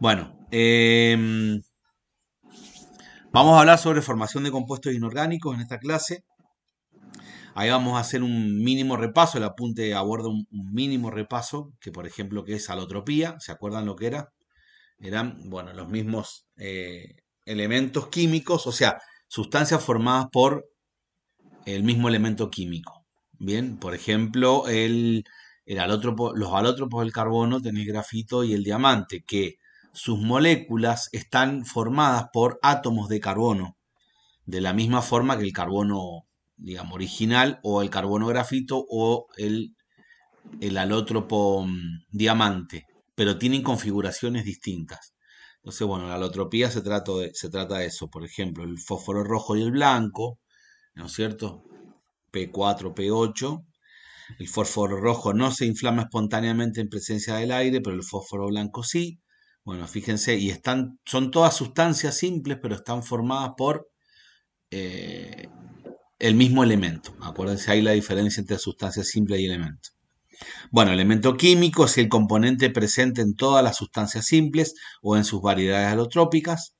Bueno, em, vamos a hablar sobre formación de compuestos inorgánicos en esta clase. Ahí vamos a hacer un mínimo repaso, el apunte aborda un, mínimo repaso, que por ejemplo que es alotropía, ¿se acuerdan lo que era? Eran, bueno, los mismos eh, elementos químicos, o sea, sustancias formadas por el mismo elemento químico. Bien, por ejemplo, el, los alótropos del carbono tenéis grafito y el diamante, que sus moléculas están formadas por átomos de carbono, de la misma forma que el carbono, digamos, original, o el carbono grafito, o el, el alótropo mm, diamante, pero tienen configuraciones distintas. Entonces, bueno, la alotropía se trata, de, se trata de eso, por ejemplo, el fósforo rojo y el blanco, ¿no es cierto? P4, P8. El fósforo rojo no se inflama espontáneamente en presencia del aire, pero el fósforo blanco sí. Bueno, fíjense, y están, son todas sustancias simples, pero están formadas por eh, el mismo elemento. Acuérdense ahí la diferencia entre sustancia simple y elemento. Bueno, elemento químico es el componente presente en todas las sustancias simples o en sus variedades alotrópicas.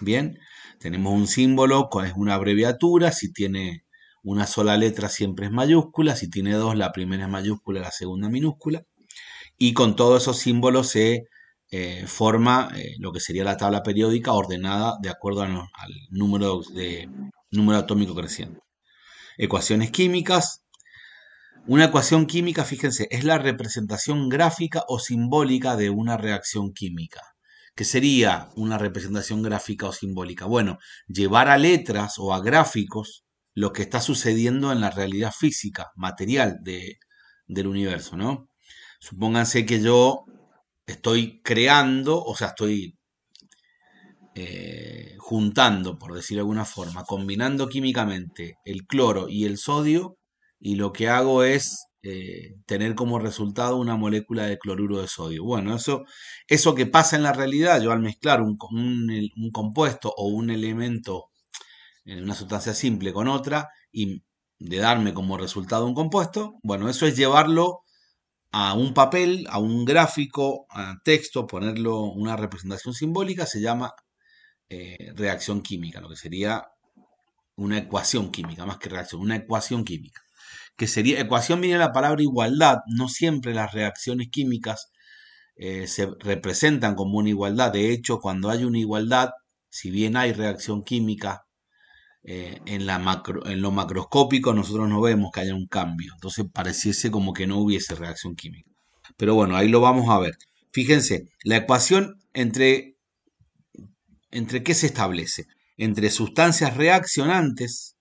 Bien, tenemos un símbolo con una abreviatura, si tiene una sola letra siempre es mayúscula, si tiene dos la primera es mayúscula, la segunda minúscula. Y con todos esos símbolos se eh, forma eh, lo que sería la tabla periódica ordenada de acuerdo al número, de, número atómico creciente. Ecuaciones químicas. Una ecuación química, fíjense, es la representación gráfica o simbólica de una reacción química. ¿Qué sería una representación gráfica o simbólica? Bueno, llevar a letras o a gráficos lo que está sucediendo en la realidad física, material del universo, ¿no? Supónganse que yo estoy creando, o sea, estoy eh, juntando, por decir de alguna forma, combinando químicamente el cloro y el sodio, y lo que hago es eh, tener como resultado una molécula de cloruro de sodio. Bueno, eso, eso que pasa en la realidad, yo al mezclar un, un compuesto o un elemento en una sustancia simple con otra y de darme como resultado un compuesto, bueno, eso es llevarlo a un papel, a un gráfico, a texto, ponerlo una representación simbólica, se llama eh, reacción química, lo que sería una ecuación química, más que reacción, una ecuación química. Que sería, ecuación viene la palabra igualdad, no siempre las reacciones químicas eh, se representan como una igualdad, de hecho, cuando hay una igualdad, si bien hay reacción química, eh, en, lo macroscópico nosotros no vemos que haya un cambio. Entonces pareciese como que no hubiese reacción química. Pero bueno, ahí lo vamos a ver. Fíjense, la ecuación entre, entre qué se establece? Entre sustancias reaccionantes,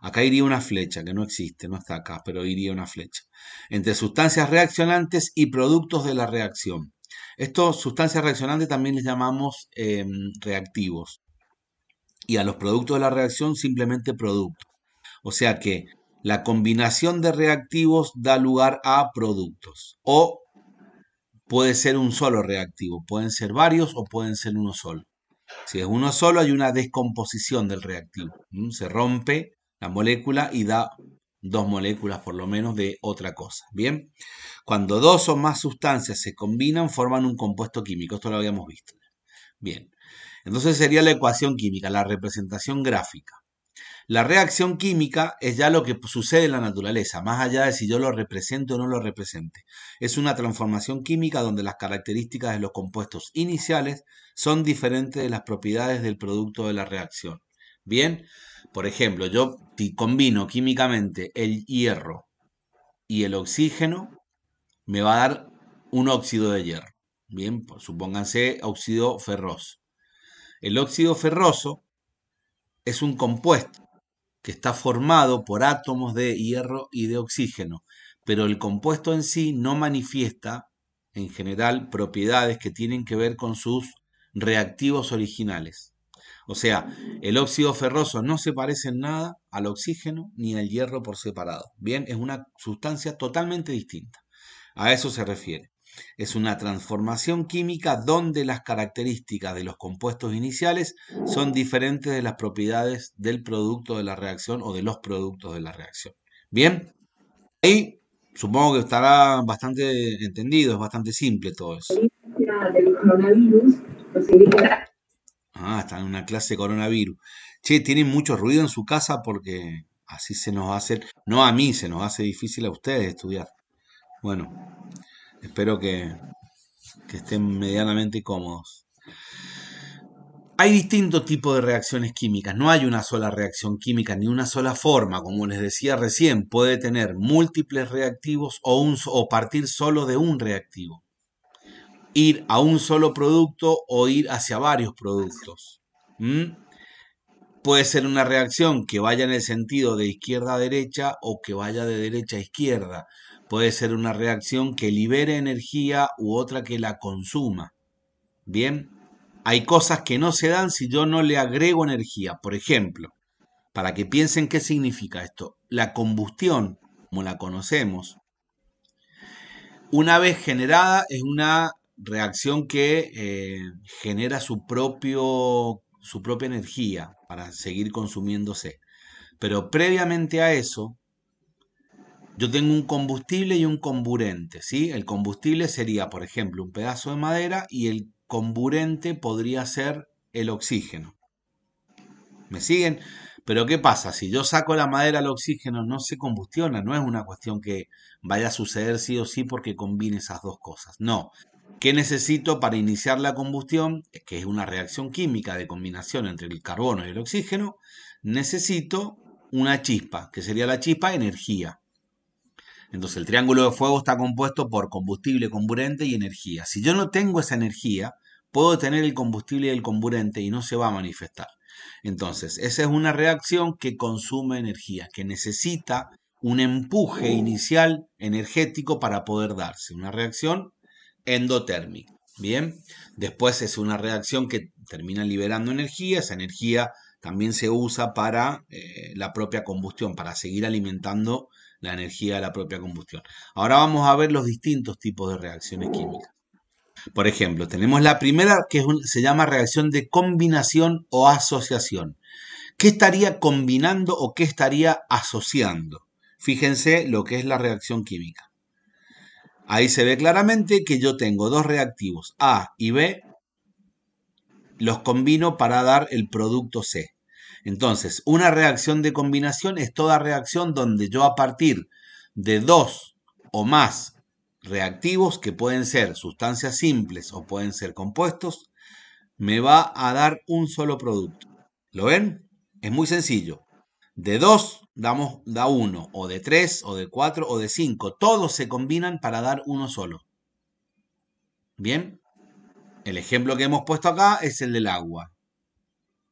acá iría una flecha, que no existe, no está acá, pero iría una flecha. Entre sustancias reaccionantes y productos de la reacción. Estos sustancias reaccionantes también les llamamos em, reactivos y a los productos de la reacción simplemente productos. O sea que la combinación de reactivos da lugar a productos. O puede ser un solo reactivo, pueden ser varios o pueden ser uno solo. Si es uno solo hay una descomposición del reactivo. Se rompe la molécula y da dos moléculas por lo menos de otra cosa. Bien, cuando dos o más sustancias se combinan forman un compuesto químico. Esto lo habíamos visto. Bien, entonces sería la ecuación química, la representación gráfica. La reacción química es ya lo que sucede en la naturaleza, más allá de si yo lo represento o no lo represente. Es una transformación química donde las características de los compuestos iniciales son diferentes de las propiedades del producto de la reacción. Bien, por ejemplo, yo combino químicamente el hierro y el oxígeno, me va a dar un óxido de hierro. Bien, pues, supónganse óxido ferroso. El óxido ferroso es un compuesto que está formado por átomos de hierro y de oxígeno, pero el compuesto en sí no manifiesta, en general, propiedades que tienen que ver con sus reactivos originales. O sea, el óxido ferroso no se parece en nada al oxígeno ni al hierro por separado. Bien, es una sustancia totalmente distinta. A eso se refiere. Es una transformación química donde las características de los compuestos iniciales son diferentes de las propiedades del producto de la reacción o de los productos de la reacción. Bien, ahí supongo que estará bastante entendido, es bastante simple todo eso. Ah, está en una clase de coronavirus. Che, tienen mucho ruido en su casa porque así se nos hace, no a mí, se nos hace difícil a ustedes estudiar. Bueno, espero que, estén medianamente cómodos. Hay distintos tipos de reacciones químicas, no hay una sola reacción química ni una sola forma, como les decía recién, puede tener múltiples reactivos o partir solo de un reactivo, ir a un solo producto o ir hacia varios productos. ¿Mm? Puede ser una reacción que vaya en el sentido de izquierda a derecha o que vaya de derecha a izquierda. Puede ser una reacción que libere energía u otra que la consuma. Bien, hay cosas que no se dan si yo no le agrego energía. Por ejemplo, para que piensen qué significa esto, la combustión, como la conocemos, una vez generada es una reacción que eh, genera su, propio, su propia energía para seguir consumiéndose. Pero previamente a eso, yo tengo un combustible y un comburente, ¿sí? El combustible sería, por ejemplo, un pedazo de madera y el comburente podría ser el oxígeno. ¿Me siguen? Pero ¿qué pasa? Si yo saco la madera al oxígeno no se combustiona, no es una cuestión que vaya a suceder sí o sí porque combine esas dos cosas. No. ¿Qué necesito para iniciar la combustión? Que es una reacción química de combinación entre el carbono y el oxígeno. Necesito una chispa, que sería la chispa energía. Entonces el triángulo de fuego está compuesto por combustible, comburente y energía. Si yo no tengo esa energía, puedo tener el combustible y el comburente y no se va a manifestar. Entonces, esa es una reacción que consume energía, que necesita un empuje inicial energético para poder darse. Una reacción endotérmica. Bien, después es una reacción que termina liberando energía. Esa energía también se usa para eh, la propia combustión, para seguir alimentando la energía de la propia combustión. Ahora vamos a ver los distintos tipos de reacciones químicas. Por ejemplo, tenemos la primera que se llama reacción de combinación o asociación. ¿Qué estaría combinando o qué estaría asociando? Fíjense lo que es la reacción química. Ahí se ve claramente que yo tengo dos reactivos A y B, los combino para dar el producto C. Entonces, una reacción de combinación es toda reacción donde yo a partir de dos o más reactivos, que pueden ser sustancias simples o pueden ser compuestos, me va a dar un solo producto. ¿Lo ven? Es muy sencillo. De dos damos, da uno, o de tres, o de cuatro, o de cinco. Todos se combinan para dar uno solo. Bien, el ejemplo que hemos puesto acá es el del agua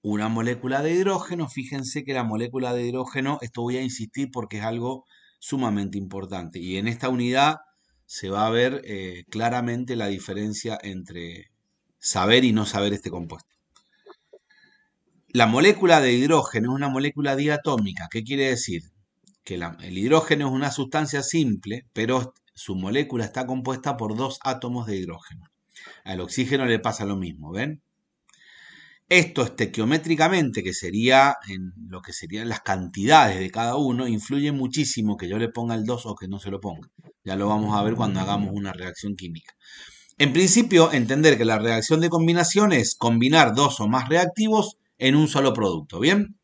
una molécula de hidrógeno. Fíjense que la molécula de hidrógeno, esto voy a insistir porque es algo sumamente importante. Y en esta unidad se va a ver eh, claramente la diferencia entre saber y no saber este compuesto. La molécula de hidrógeno es una molécula diatómica. ¿Qué quiere decir? Que el hidrógeno es una sustancia simple, pero su molécula está compuesta por dos átomos de hidrógeno. Al oxígeno le pasa lo mismo, ¿ven? Esto estequiométricamente, que sería en lo que serían las cantidades de cada uno, influye muchísimo que yo le ponga el 2 o que no se lo ponga. Ya lo vamos a ver cuando hagamos una reacción química. En principio, entender que la reacción de combinación es combinar dos o más reactivos en un solo producto, ¿bien?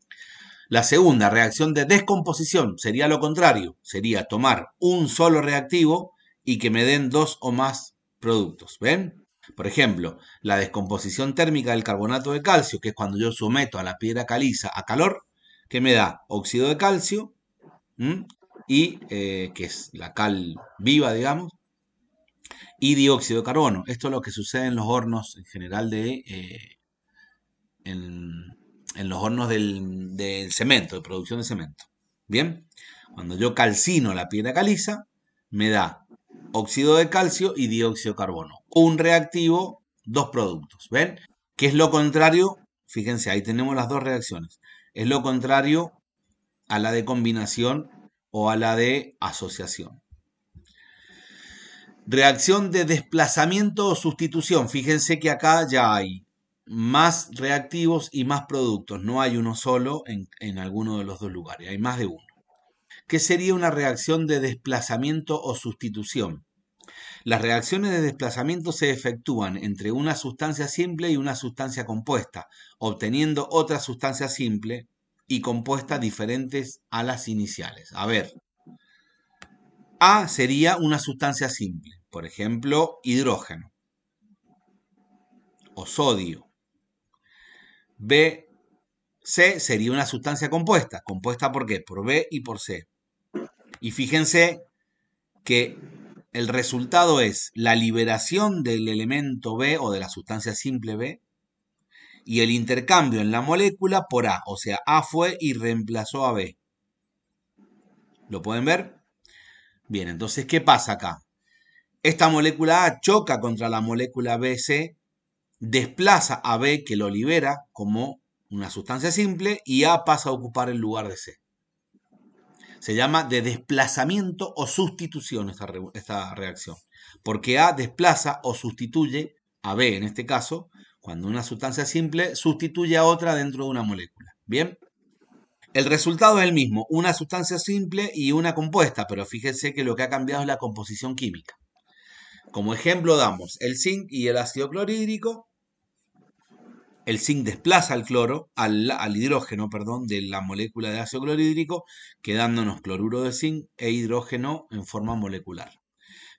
La segunda, reacción de descomposición, sería lo contrario, sería tomar un solo reactivo y que me den dos o más productos, ¿ven? Por ejemplo, la descomposición térmica del carbonato de calcio, que es cuando yo someto a la piedra caliza a calor, que me da óxido de calcio, y eh, que es la cal viva, digamos, y dióxido de carbono. Esto es lo que sucede en los hornos en general de... Eh, en, los hornos del, del, cemento, de producción de cemento. Bien, cuando yo calcino la piedra caliza, me da óxido de calcio y dióxido de carbono. Un reactivo, dos productos. ¿Ven? ¿Qué es lo contrario? Fíjense, ahí tenemos las dos reacciones. Es lo contrario a la de combinación o a la de asociación. Reacción de desplazamiento o sustitución. Fíjense que acá ya hay más reactivos y más productos. No hay uno solo en, en alguno de los dos lugares, hay más de uno. ¿Qué sería una reacción de desplazamiento o sustitución? Las reacciones de desplazamiento se efectúan entre una sustancia simple y una sustancia compuesta, obteniendo otra sustancia simple y compuesta diferentes a las iniciales. A ver, A sería una sustancia simple, por ejemplo, hidrógeno o sodio. B, C sería una sustancia compuesta. ¿Compuesta por qué? Por B y por C. Y fíjense que el resultado es la liberación del elemento B o de la sustancia simple B y el intercambio en la molécula por A. O sea, A fue y reemplazó a B. ¿Lo pueden ver? Bien, entonces, ¿qué pasa acá? Esta molécula A choca contra la molécula BC, desplaza a B que lo libera como una sustancia simple y A pasa a ocupar el lugar de C. Se llama de desplazamiento o sustitución esta, esta reacción, porque A desplaza o sustituye a B en este caso, cuando una sustancia simple sustituye a otra dentro de una molécula. Bien, el resultado es el mismo, una sustancia simple y una compuesta, pero fíjense que lo que ha cambiado es la composición química. Como ejemplo damos el zinc y el ácido clorhídrico el zinc desplaza al cloro, al, hidrógeno, perdón, de la molécula de ácido clorhídrico, quedándonos cloruro de zinc e hidrógeno en forma molecular.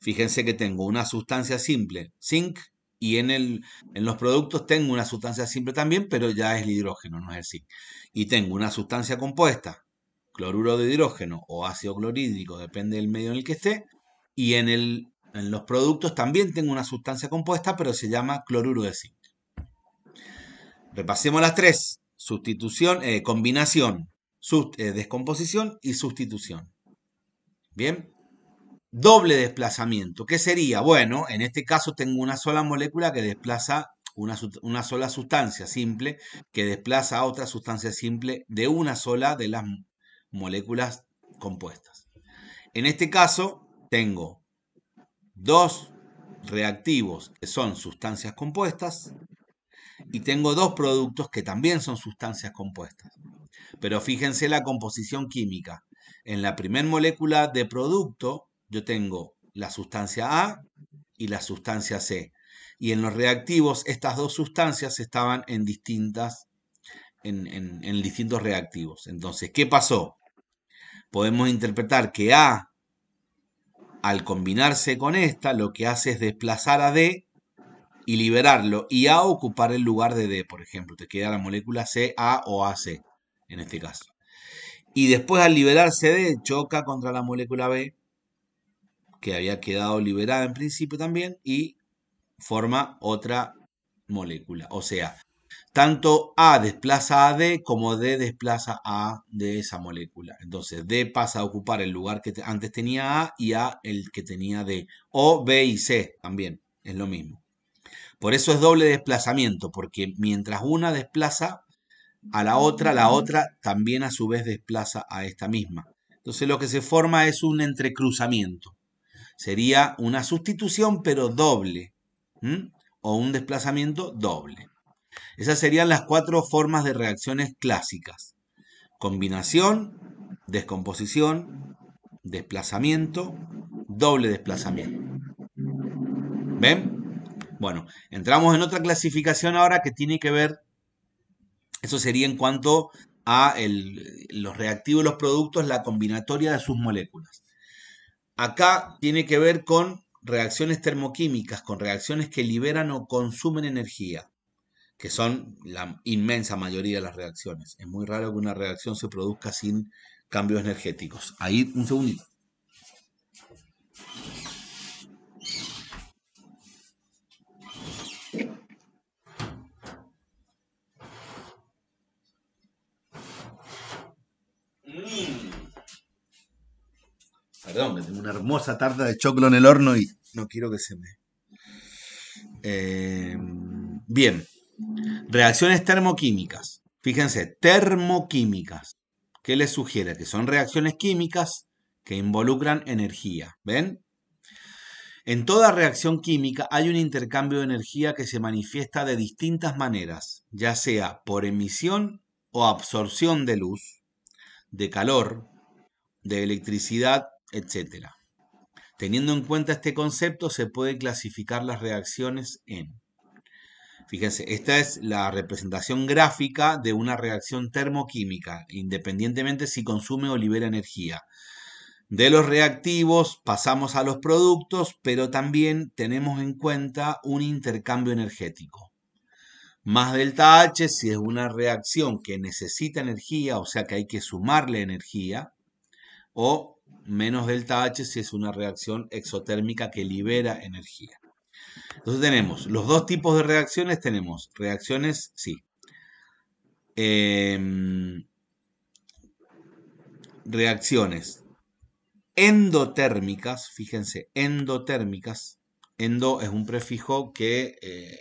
Fíjense que tengo una sustancia simple, zinc, y en, los productos tengo una sustancia simple también, pero ya es el hidrógeno, no es el zinc. Y tengo una sustancia compuesta, cloruro de hidrógeno o ácido clorhídrico, depende del medio en el que esté, y en, en los productos también tengo una sustancia compuesta, pero se llama cloruro de zinc. Repasemos las tres. Sustitución, eh, combinación, eh, descomposición y sustitución. Bien. Doble desplazamiento. ¿Qué sería? Bueno, en este caso tengo una sola molécula que desplaza una, una, sola sustancia simple que desplaza a otra sustancia simple de una sola de las moléculas compuestas. En este caso tengo dos reactivos que son sustancias compuestas y tengo dos productos que también son sustancias compuestas. Pero fíjense la composición química. En la primer molécula de producto yo tengo la sustancia A y la sustancia C. Y en los reactivos estas dos sustancias estaban en distintas en, en distintos reactivos. Entonces, ¿qué pasó? Podemos interpretar que A al combinarse con esta lo que hace es desplazar a D y liberarlo y A ocupar el lugar de D, por ejemplo. Te queda la molécula C, A o AC, en este caso. Y después al liberarse D, choca contra la molécula B, que había quedado liberada en principio también, y forma otra molécula. O sea, tanto A desplaza a D como D desplaza a de esa molécula. Entonces D pasa a ocupar el lugar que antes tenía A y A el que tenía D. O B y C también, es lo mismo. Por eso es doble desplazamiento, porque mientras una desplaza a la otra, la otra también a su vez desplaza a esta misma. Entonces lo que se forma es un entrecruzamiento. Sería una sustitución pero doble. O un desplazamiento doble. Esas serían las cuatro formas de reacciones clásicas. Combinación, descomposición, desplazamiento, doble desplazamiento. ¿Ven? Bueno, entramos en otra clasificación ahora que tiene que ver, eso sería en cuanto a los reactivos los productos, la combinatoria de sus moléculas. Acá tiene que ver con reacciones termoquímicas, con reacciones que liberan o consumen energía, que son la inmensa mayoría de las reacciones. Es muy raro que una reacción se produzca sin cambios energéticos. Ahí, un segundito. Perdón, que tengo una hermosa tarta de choclo en el horno y no quiero que se me... Eh, bien, reacciones termoquímicas. Fíjense, termoquímicas. ¿Qué les sugiere? Que son reacciones químicas que involucran energía. ¿Ven? En toda reacción química hay un intercambio de energía que se manifiesta de distintas maneras, ya sea por emisión o absorción de luz, de calor, de electricidad etc. Teniendo en cuenta este concepto, se puede clasificar las reacciones en. Fíjense, esta es la representación gráfica de una reacción termoquímica, independientemente si consume o libera energía. De los reactivos pasamos a los productos, pero también tenemos en cuenta un intercambio energético. Más delta H si es una reacción que necesita energía, o sea que hay que sumarle energía, o menos delta H si es una reacción exotérmica que libera energía. Entonces tenemos los dos tipos de reacciones, tenemos reacciones, sí, em, reacciones endotérmicas, fíjense, endotérmicas. Endo es un prefijo que eh,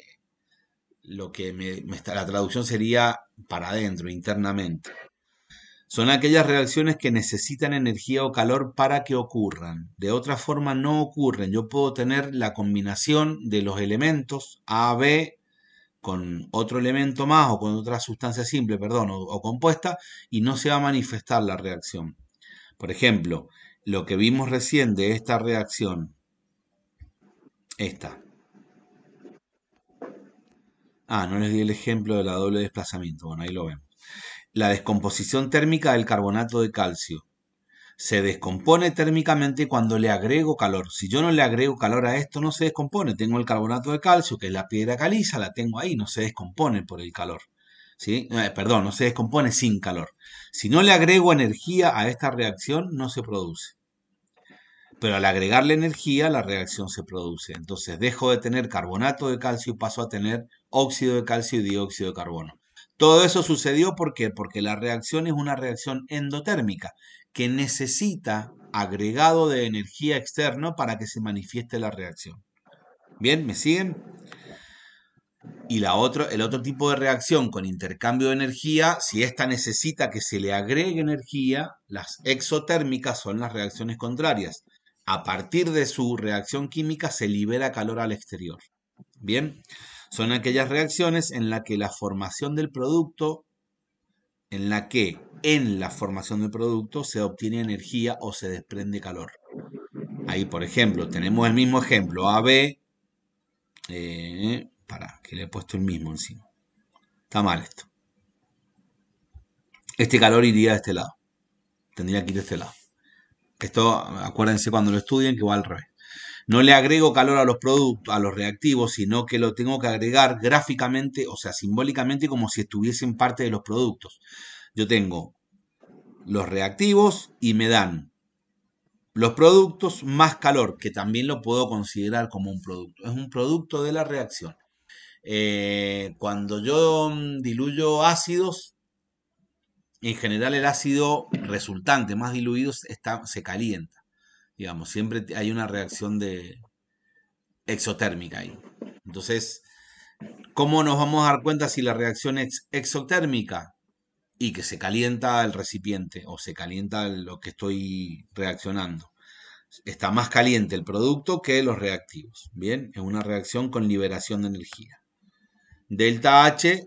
lo que me, la traducción sería para adentro, internamente. Son aquellas reacciones que necesitan energía o calor para que ocurran. De otra forma no ocurren. Yo puedo tener la combinación de los elementos A, B con otro elemento más o con otra sustancia simple, perdón, o compuesta, y no se va a manifestar la reacción. Por ejemplo, lo que vimos recién de esta reacción, esta. Ah, no les di el ejemplo de la doble desplazamiento. Bueno, ahí lo ven. La descomposición térmica del carbonato de calcio. Se descompone térmicamente cuando le agrego calor. Si yo no le agrego calor a esto, no se descompone. Tengo el carbonato de calcio, que es la piedra caliza, la tengo ahí, no se descompone por el calor. ¿Sí? Eh, perdón, no se descompone sin calor. Si no le agrego energía a esta reacción, no se produce pero al agregarle energía la reacción se produce. Entonces dejo de tener carbonato de calcio y paso a tener óxido de calcio y dióxido de carbono. Todo eso sucedió porque la reacción es una reacción endotérmica que necesita agregado de energía externa para que se manifieste la reacción. Bien, ¿me siguen? Y la otro, el otro tipo de reacción con intercambio de energía, si ésta necesita que se le agregue energía, las exotérmicas son las reacciones contrarias a partir de su reacción química se libera calor al exterior. Bien, son aquellas reacciones en las que la formación del producto, en la que en la formación del producto se obtiene energía o se desprende calor. Ahí, por ejemplo, tenemos el mismo ejemplo, AB, eh, para, que le he puesto el mismo encima. Está mal esto. Este calor iría de este lado. Tendría que ir de este lado. Esto, acuérdense cuando lo estudien que va al revés. No le agrego calor a los productos, a los reactivos, sino que lo tengo que agregar gráficamente, o sea, simbólicamente como si estuviesen parte de los productos. Yo tengo los reactivos y me dan los productos más calor, que también lo puedo considerar como un producto. Es un producto de la reacción. Eh, cuando yo mm, diluyo ácidos, en general el ácido resultante más diluido se calienta. Digamos, siempre hay una reacción de exotérmica ahí. Entonces, ¿cómo nos vamos a dar cuenta si la reacción es exotérmica? Y que se calienta el recipiente o se calienta lo que estoy reaccionando. Está más caliente el producto que los reactivos. Bien, es una reacción con liberación de energía. Delta H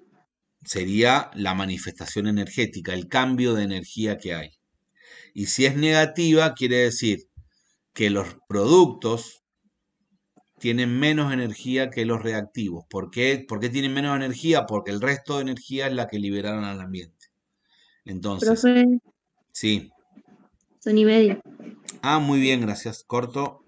sería la manifestación energética, el cambio de energía que hay. Y si es negativa, quiere decir que los productos tienen menos energía que los reactivos. ¿Por qué? ¿Por qué tienen menos energía? Porque el resto de energía es la que liberaron al ambiente. Entonces, sí. Son y medio. Ah, muy bien, gracias. Corto.